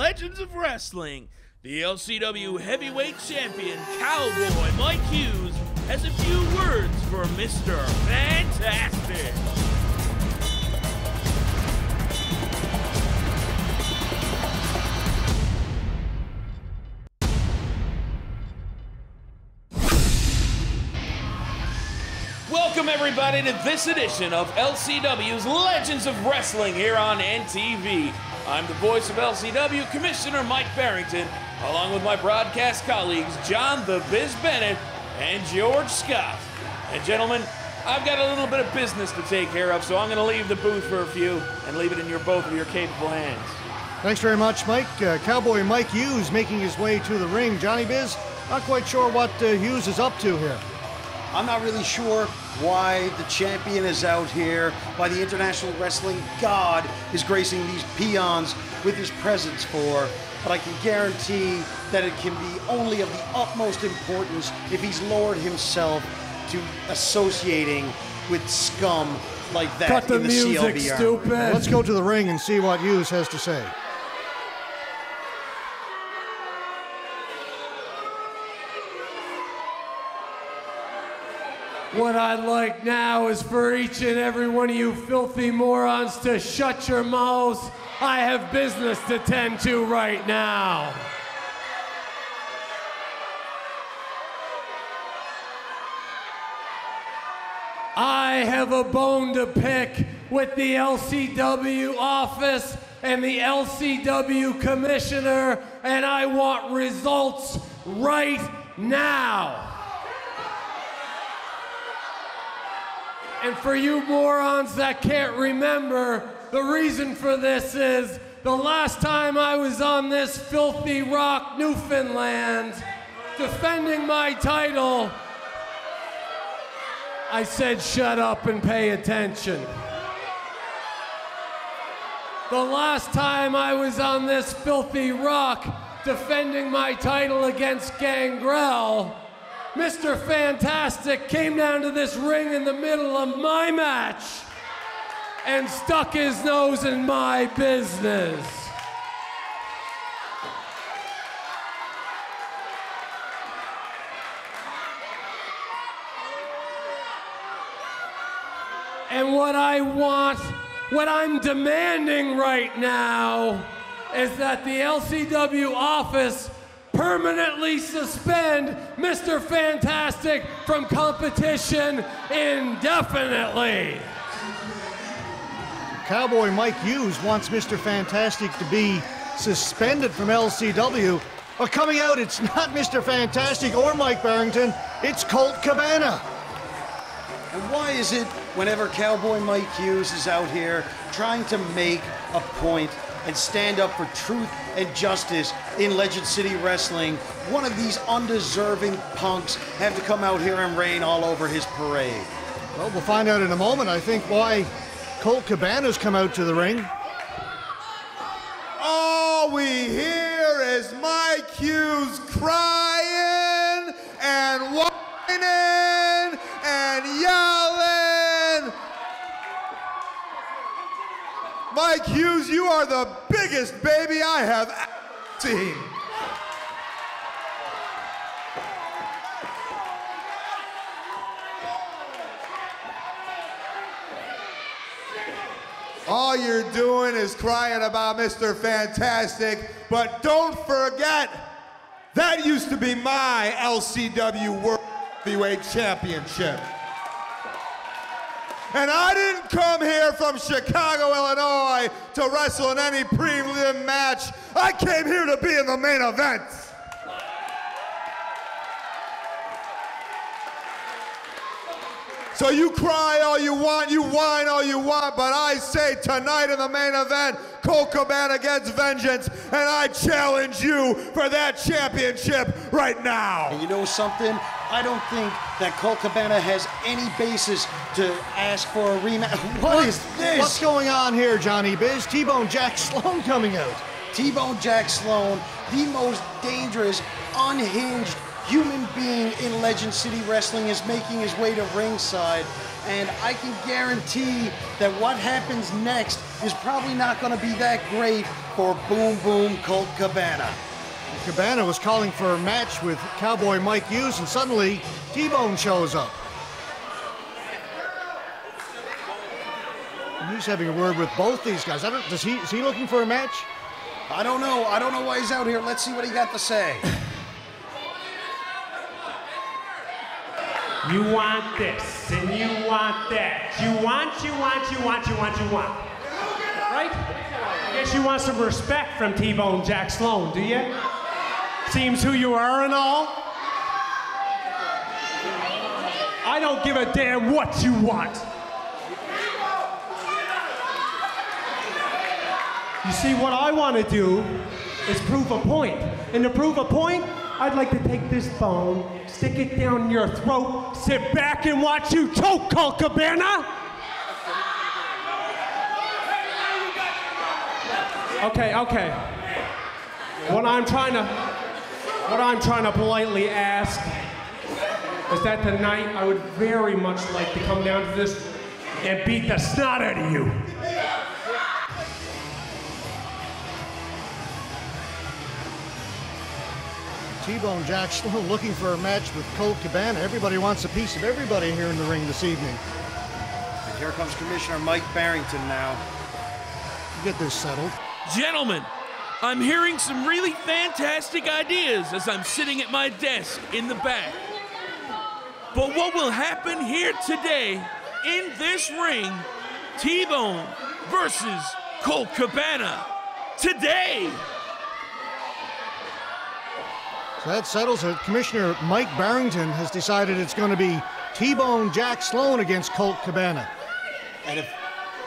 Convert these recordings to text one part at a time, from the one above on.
Legends of Wrestling, the LCW Heavyweight Champion Kowboy Mike Hughes has a few words for Mr. Fantastic. Welcome, everybody, to this edition of LCW's Legends of Wrestling here on NTV. I'm the voice of LCW, Commissioner Mike Barrington, along with my broadcast colleagues, John the Biz Bennett and George Scott. And, gentlemen, I've got a little bit of business to take care of, so I'm going to leave the booth for a few and leave it in your both of your capable hands. Thanks very much, Mike. Uh, Kowboy Mike Hughes making his way to the ring. Johnny Biz, not quite sure what uh, Hughes is up to here. I'm not really sure why the champion is out here, why the international wrestling god is gracing these peons with his presence for, but I can guarantee that it can be only of the utmost importance if he's lowered himself to associating with scum like that Cut the in the music, CLBR. stupid. Let's go to the ring and see what Hughes has to say. What I'd like now is for each and every one of you filthy morons to shut your mouths. I have business to tend to right now. I have a bone to pick with the LCW office and the LCW commissioner, and I want results right now. And for you morons that can't remember, the reason for this is the last time I was on this filthy rock, Newfoundland, defending my title, I said, shut up and pay attention. The last time I was on this filthy rock defending my title against Gangrel, Mr. Fantastic came down to this ring in the middle of my match and stuck his nose in my business. And what I want, what I'm demanding right now, is that the LCW office permanently suspend Mr. Fantastic from competition indefinitely. Kowboy Mike Hughes wants Mr. Fantastic to be suspended from LCW. But uh, coming out, it's not Mr. Fantastic or Mike Barrington, it's Colt Cabana. And why is it whenever Kowboy Mike Hughes is out here trying to make a point and stand up for truth and justice in Legend City Wrestling, one of these undeserving punks have to come out here and rain all over his parade? Well, we'll find out in a moment, I think, why Colt Cabana's come out to the ring. All we hear is Mike Hughes crying and whining and yelling. Mike Hughes, you are the biggest baby I have seen. All you're doing is crying about Mr. Fantastic, but don't forget that used to be my LCW World Heavyweight Championship. And I didn't come here from Chicago, Illinois to wrestle in any prelim match. I came here to be in the main event. So you cry all you want, you whine all you want, but I say tonight in the main event, Colt Cabana gets vengeance, and I challenge you for that championship right now. And you know something? I don't think that Colt Cabana has any basis to ask for a rematch. what is this? What's going on here, Johnny Biz? T-Bone Jack Sloan coming out. T-Bone Jack Sloan, the most dangerous, unhinged human being in Legend City Wrestling is making his way to ringside, and I can guarantee that what happens next is probably not going to be that great for Boom Boom Colt Cabana. Cabana was calling for a match with Kowboy Mike Hughes, and suddenly T-Bone shows up. And he's having a word with both these guys. I don't, does he, is he looking for a match? I don't know. I don't know why he's out here. Let's see what he got to say. You want this, and you want that. You want, you want, you want, you want, you want. Right? I guess you want some respect from T-Bone Jack Sloan, do you? Seems who you are and all. I don't give a damn what you want. You see, what I want to do is prove a point. And to prove a point, I'd like to take this phone, stick it down your throat, sit back and watch you choke, Colt Cabana. Okay, okay. What I'm trying to, what I'm trying to politely ask is that tonight I would very much like to come down to this and beat the snot out of you. T-Bone Jack Sloan looking for a match with Colt Cabana. Everybody wants a piece of everybody here in the ring this evening. And here comes Commissioner Mike Barrington now. Get this settled. Gentlemen, I'm hearing some really fantastic ideas as I'm sitting at my desk in the back. But what will happen here today in this ring, T Bone versus Colt Cabana, today? So that settles it. Commissioner Mike Barrington has decided it's going to be T-Bone Jack Sloan against Colt Cabana. And if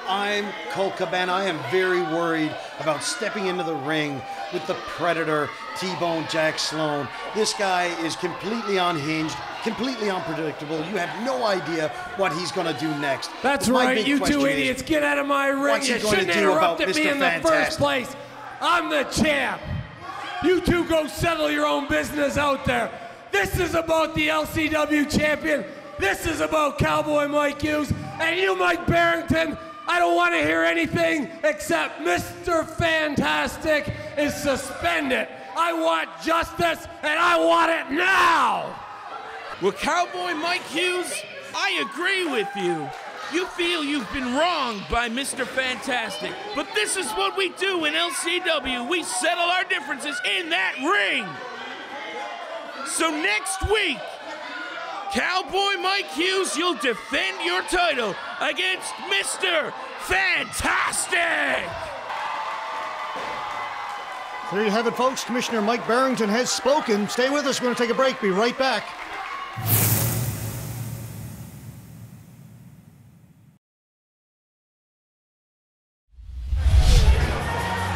I'm Colt Cabana, I am very worried about stepping into the ring with the Predator, T-Bone Jack Sloan. This guy is completely unhinged, completely unpredictable. You have no idea what he's going to do next. That's right, you two is, idiots. Get out of my ring. You shouldn't about interrupted me Mr. in the first place. I'm the champ. You two go settle your own business out there. This is about the LCW champion. This is about Kowboy Mike Hughes. And you, Mike Barrington, I don't want to hear anything except Mr. Fantastic is suspended. I want justice, and I want it now. Well, Kowboy Mike Hughes, I agree with you. You feel you've been wronged by Mr. Fantastic, but this is what we do in LCW. We settle our differences in that ring. So next week, Kowboy Mike Hughes, you'll defend your title against Mr. Fantastic. There you have it, folks. Commissioner Mike Barrington has spoken. Stay with us. We're going to take a break. Be right back.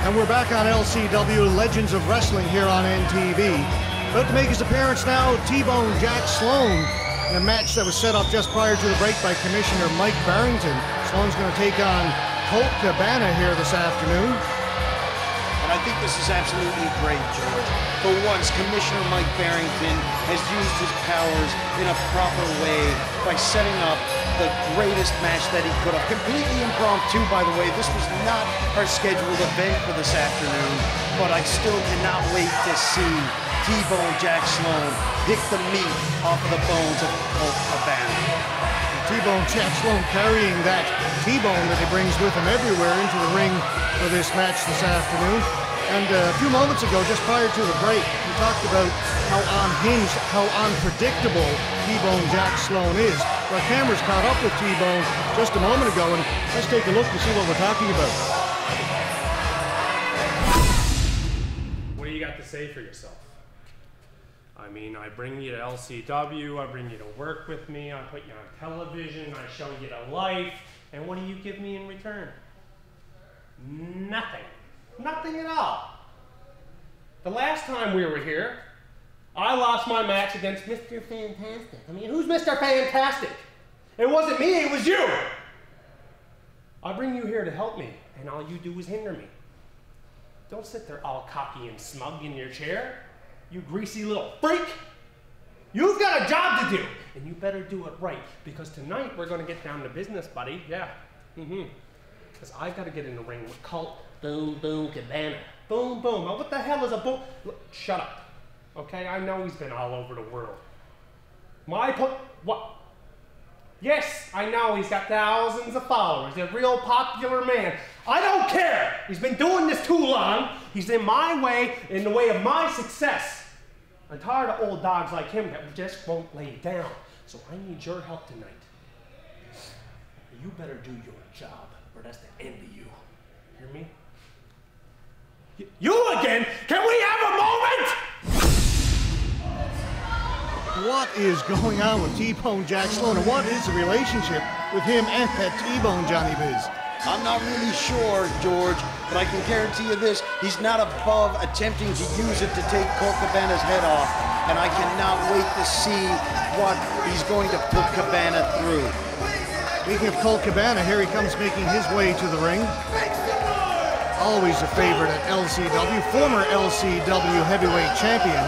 And we're back on LCW Legends of Wrestling here on NTV. About to make his appearance now, T-Bone Jack Sloan in a match that was set up just prior to the break by Commissioner Mike Barrington. Sloan's going to take on Colt Cabana here this afternoon. And I think this is absolutely great, George. For once, Commissioner Mike Barrington has used his powers in a proper way by setting up the greatest match that he could have. Completely impromptu, by the way. This was not our scheduled event for this afternoon, but I still cannot wait to see T-Bone Jack Sloan pick the meat off of the bones of Colt Cabana. T-Bone Jack Sloan carrying that T-Bone that he brings with him everywhere into the ring for this match this afternoon. And uh, a few moments ago, just prior to the break, we talked about how unhinged, how unpredictable T-Bone Jack Sloan is. Our cameras caught up with T-Bone just a moment ago, and let's take a look to see what we're talking about. What do you got to say for yourself? I mean, I bring you to LCW, I bring you to work with me, I put you on television, I show you the life, and what do you give me in return? Nothing. Nothing at all. The last time we were here, I lost my match against Mr. Fantastic. I mean, who's Mr. Fantastic? It wasn't me, it was you! I bring you here to help me, and all you do is hinder me. Don't sit there all cocky and smug in your chair, you greasy little freak. You've got a job to do, and you better do it right because tonight we're going to get down to business, buddy. Yeah. Mm-hmm. Because I've got to get in the ring with Colt Boom Boom Cabana. Boom Boom. Now, what the hell is a boom? Look, shut up. Okay, I know he's been all over the world. My po- what? Yes, I know he's got thousands of followers. A real popular man. I don't care. He's been doing this too long. He's in my way, in the way of my success. I'm tired of old dogs like him that just won't lay down. So I need your help tonight. You better do your job, or that's the end of you. Hear me? Y- You again? Can we have a moment? What is going on with T-Bone Jack Sloan, and what is the relationship with him and that T-Bone Johnny Biz? I'm not really sure, George, but I can guarantee you this. He's not above attempting to use it to take Colt Cabana's head off, and I cannot wait to see what he's going to put Cabana through. Speaking of Colt Cabana, here he comes making his way to the ring. Always a favorite at LCW, former LCW heavyweight champion.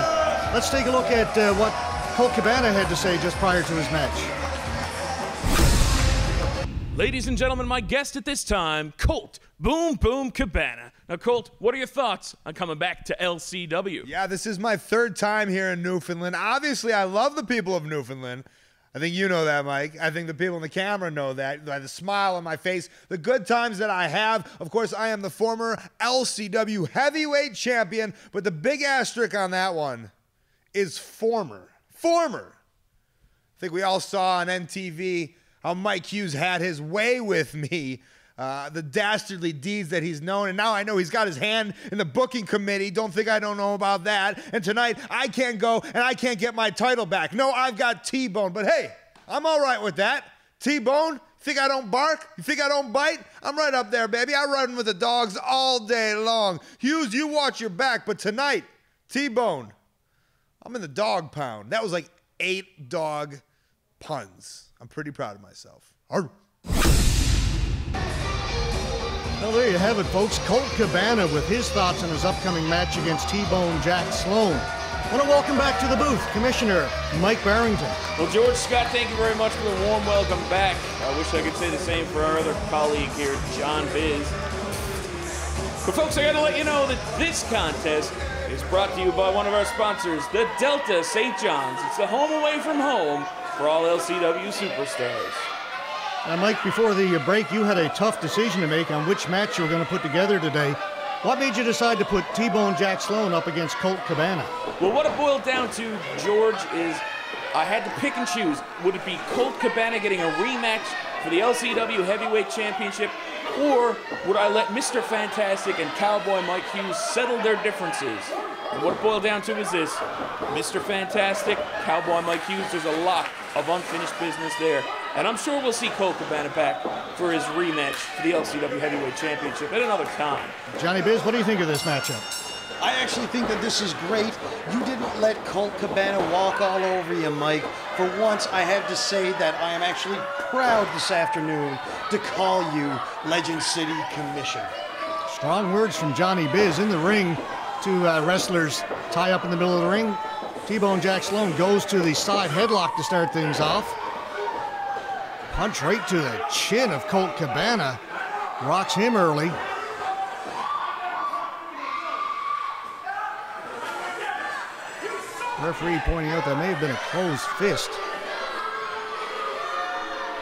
Let's take a look at uh, what Colt Cabana had to say just prior to his match. Ladies and gentlemen, my guest at this time, Colt Boom Boom Cabana. Now, Colt, what are your thoughts on coming back to LCW? Yeah, this is my third time here in Newfoundland. Obviously, I love the people of Newfoundland. I think you know that, Mike. I think the people in the camera know that. By the smile on my face, the good times that I have. Of course, I am the former LCW heavyweight champion, but the big asterisk on that one is former. Former. I think we all saw on NTV how Mike Hughes had his way with me. Uh, the dastardly deeds that he's known, and now I know he's got his hand in the booking committee. Don't think I don't know about that. And tonight I can't go and I can't get my title back. No, I've got T-Bone, but hey, I'm all right with that. T-Bone, think I don't bark? You think I don't bite? I'm right up there, baby. I run with the dogs all day long. Hughes, you watch your back, but tonight, T-Bone, I'm in the dog pound. That was like eight dog puns. I'm pretty proud of myself. Arr. Well, there you have it, folks. Colt Cabana with his thoughts on his upcoming match against T-Bone Jack Sloan. I want to welcome back to the booth Commissioner Mike Barrington. Well, George Scott, thank you very much for the warm welcome back. I wish I could say the same for our other colleague here, John Biz. But, folks, I got to let you know that this contest is brought to you by one of our sponsors, the Delta St. John's. It's the home away from home for all LCW superstars. Now, Mike, before the break, you had a tough decision to make on which match you were going to put together today. What made you decide to put T-Bone Jack Sloan up against Colt Cabana? Well, what it boiled down to, George, is I had to pick and choose. Would it be Colt Cabana getting a rematch for the LCW Heavyweight Championship, or would I let Mr. Fantastic and Kowboy Mike Hughes settle their differences? And what it boiled down to is this Mr. Fantastic, Kowboy Mike Hughes, there's a lot of unfinished business there. And I'm sure we'll see Colt Cabana back for his rematch for the LCW Heavyweight Championship at another time. Johnny Biz, what do you think of this matchup? I actually think that this is great. You didn't let Colt Cabana walk all over you, Mike. For once, I have to say that I am actually proud this afternoon to call you Legend City Commissioner. Strong words from Johnny Biz in the ring. Two uh, wrestlers tie up in the middle of the ring. T-Bone Jack Sloan goes to the side headlock to start things off. Punch right to the chin of Colt Cabana. Rocks him early. Referee pointing out that may have been a closed fist.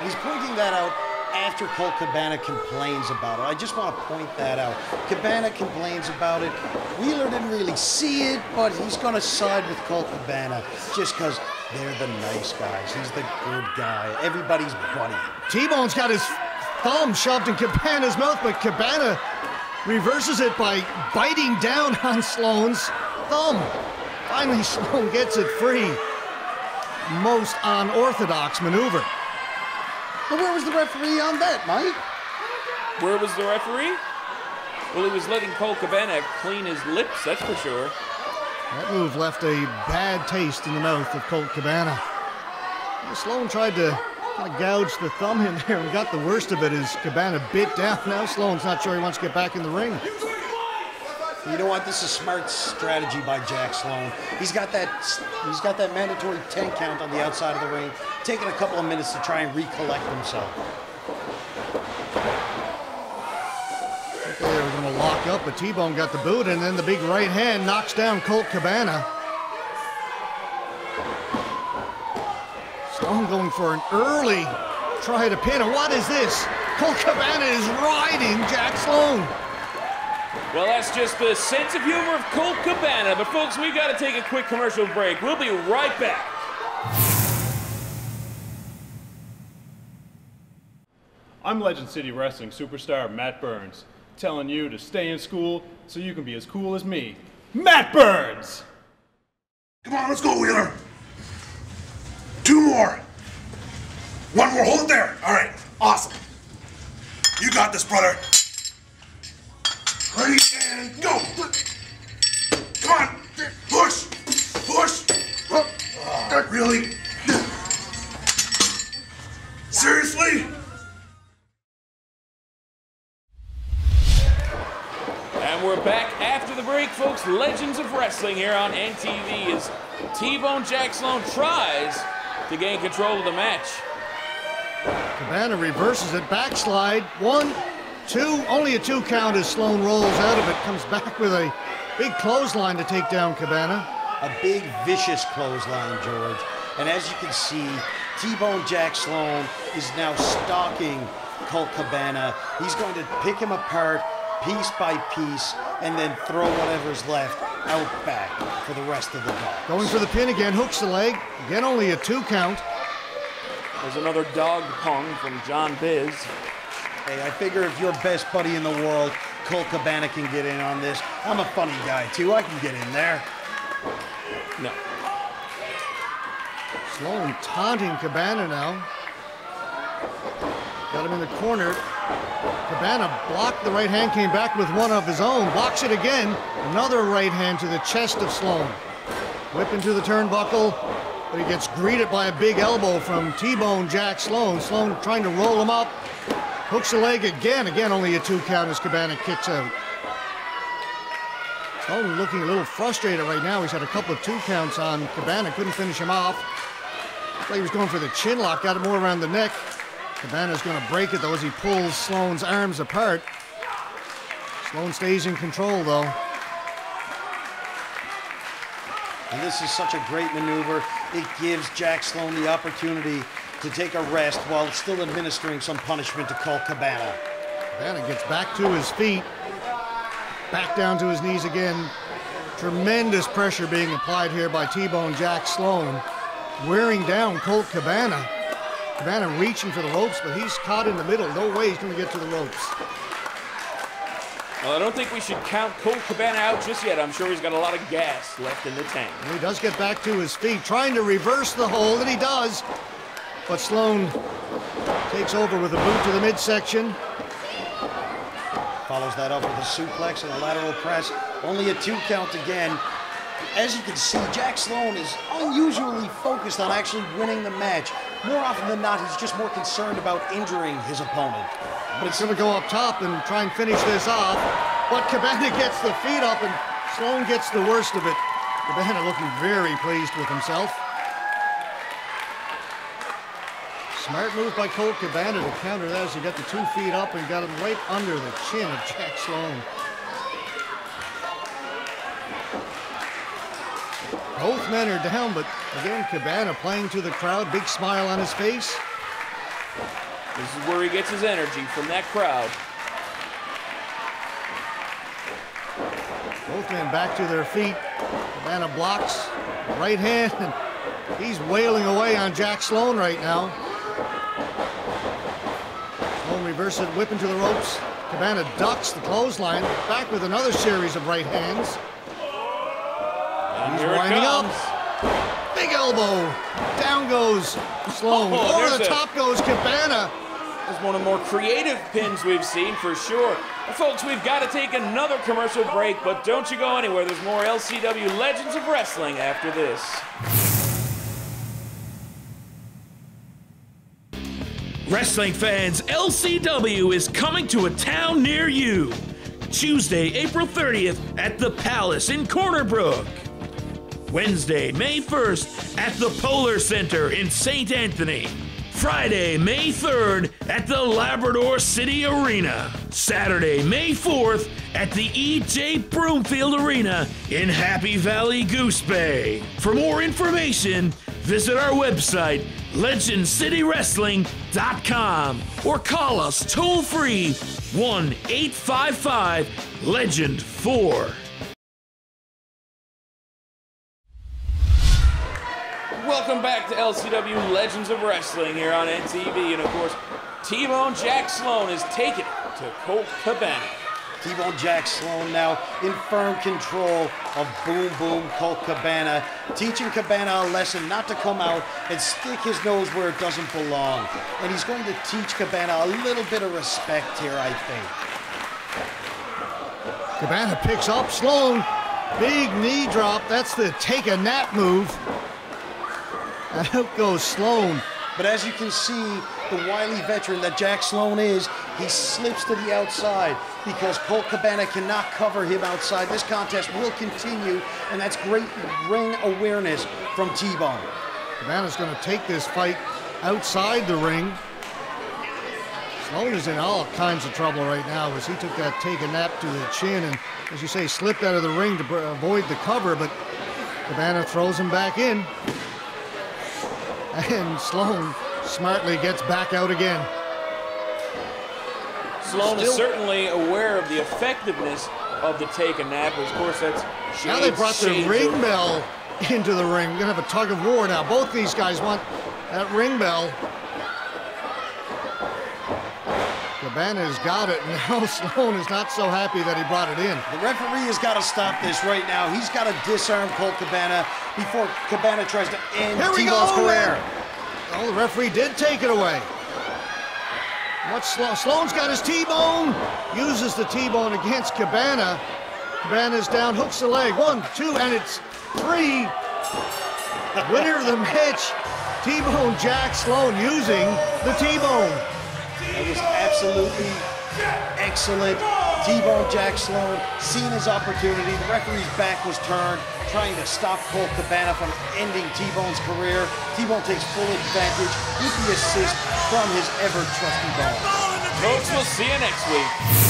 He's pointing that out after Colt Cabana complains about it. I just want to point that out. Cabana complains about it. Wheeler didn't really see it, but he's going to side with Colt Cabana just because they're the nice guys. He's the good guy. Everybody's buddy. T-Bone's got his thumb shoved in Cabana's mouth, but Cabana reverses it by biting down on Sloan's thumb. Finally, Sloan gets it free. Most unorthodox maneuver. But where was the referee on that, Mike? Where was the referee? Well, he was letting Colt Cabana clean his lips, that's for sure. That move left a bad taste in the mouth of Colt Cabana. Sloan tried to kind of gouge the thumb in there and got the worst of it as Cabana bit down. Now Sloan's not sure he wants to get back in the ring. You know what? This is smart strategy by Jack Sloan. He's got that he's got that mandatory 10 count on the outside of the ring, taking a couple of minutes to try and recollect himself. They were going to lock up, but T-Bone got the boot, and then the big right hand knocks down Colt Cabana. Sloan going for an early try to pin, and what is this? Colt Cabana is riding Jack Sloan. Well, that's just the sense of humor of Colt Cabana. But, folks, we've got to take a quick commercial break. We'll be right back. I'm Legend City Wrestling superstar Matt Burns, telling you to stay in school so you can be as cool as me. Matt Burns! Come on, let's go, Wheeler. Two more. One more. Hold it there. All right. Awesome. You got this, brother. Ready and go. Come on. Push. Push. Uh, really? Seriously? And we're back after the break, folks. Legends of Wrestling here on NTV as T-Bone Jack Sloan tries to gain control of the match. Cabana reverses it, backslide, one, two, only a two count as Sloan rolls out of it, comes back with a big clothesline to take down Cabana. A big, vicious clothesline, George. And as you can see, T-Bone Jack Sloan is now stalking Colt Cabana. He's going to pick him apart piece by piece and then throw whatever's left out back for the rest of the dog. Going for the pin again, hooks the leg, again only a two count. There's another dog pung from John Biz. Hey, I figure if your best buddy in the world, Colt Cabana, can get in on this, I'm a funny guy too. I can get in there. No. Sloan taunting Cabana now. Got him in the corner. Cabana blocked the right hand, came back with one of his own, blocks it again. Another right hand to the chest of Sloan. Whip into the turnbuckle, but he gets greeted by a big elbow from T-Bone Jack Sloan. Sloan trying to roll him up. Hooks the leg again. Again, only a two count as Cabana kicks out. Sloan looking a little frustrated right now. He's had a couple of two counts on Cabana, couldn't finish him off. He was going for the chin lock, got it more around the neck. Cabana's going to break it though as he pulls Sloan's arms apart. Sloan stays in control though. And this is such a great maneuver. It gives Jack Sloan the opportunity to take a rest while still administering some punishment to Colt Cabana. Cabana gets back to his feet, back down to his knees again. Tremendous pressure being applied here by T-Bone Jack Sloan, wearing down Colt Cabana. Cabana reaching for the ropes, but he's caught in the middle. No way he's going to get to the ropes. Well, I don't think we should count Colt Cabana out just yet. I'm sure he's got a lot of gas left in the tank. And he does get back to his feet, trying to reverse the hold, and he does. But Sloan takes over with a boot to the midsection. Follows that up with a suplex and a lateral press. Only a two count again. As you can see, Jack Sloan is unusually focused on actually winning the match. More often than not, he's just more concerned about injuring his opponent. But it's going to go up top and try and finish this off. But Cabana gets the feet up and Sloan gets the worst of it. Cabana looking very pleased with himself. Smart move by Colt Cabana to counter that as he got the two feet up and got him right under the chin of Jack Sloan. Both men are down, but again, Cabana playing to the crowd, big smile on his face. This is where he gets his energy from that crowd. Both men back to their feet. Cabana blocks, right hand, and he's wailing away on Jack Sloan right now. Sloan reverses it, whipping to the ropes. Cabana ducks the clothesline, back with another series of right hands. And He's winding comes. up. Big elbow. Down goes Sloan. Oh, Over the top goes Cabana. This is one of the more creative pins we've seen for sure. Well, folks, we've got to take another commercial break, but don't you go anywhere. There's more LCW Legends of Wrestling after this. Wrestling fans, LCW is coming to a town near you. Tuesday, April 30th at the Palace in Corner Brook. Wednesday, May 1st at the Polar Center in St. Anthony. Friday, May 3rd at the Labrador City Arena. Saturday, May 4th at the E.J. Broomfield Arena in Happy Valley Goose Bay. For more information, visit our website, legendcitywrestling.com, or call us toll free 1 855 Legend 4. Welcome back to LCW Legends of Wrestling here on NTV. And of course, T Bone Jack Sloan is taking it to Colt Cabana. T-Bone Jack Sloan now in firm control of Boom Boom Colt Cabana, teaching Cabana a lesson not to come out and stick his nose where it doesn't belong. And he's going to teach Cabana a little bit of respect here, I think. Cabana picks up Sloan. Big knee drop. That's the take a nap move. Out goes Sloan. But as you can see, the wily veteran that Jack Sloan is, he slips to the outside because Colt Cabana cannot cover him outside. This contest will continue, and that's great ring awareness from T-Bone. Cabana's going to take this fight outside the ring. Sloan is in all kinds of trouble right now as he took that take a nap to the chin and, as you say, slipped out of the ring to avoid the cover, but Cabana throws him back in. And Sloan smartly gets back out again. Sloan is certainly aware of the effectiveness of the take a nap. Of course, that's Now they brought the ring of- bell into the ring. We're gonna have a tug of war now. Both these guys want that ring bell. Cabana's got it. Now Sloan is not so happy that he brought it in. The referee has got to stop this right now. He's got to disarm Colt Cabana before Cabana tries to end Here we T-Bone's go. career. Oh, the referee did take it away. What's Sloan? Sloan's got his T-bone. Uses the T-bone against Cabana. Cabana's down, hooks the leg. One, two, and it's three. Winner of the match, T-bone Jack Sloan using the T-bone. That was absolutely excellent. T-Bone Jack Sloan seen his opportunity. The referee's back was turned, trying to stop Colt Cabana from ending T-Bone's career. T-Bone takes full advantage with the assist from his ever trusty bone. Folks, we'll see you next week.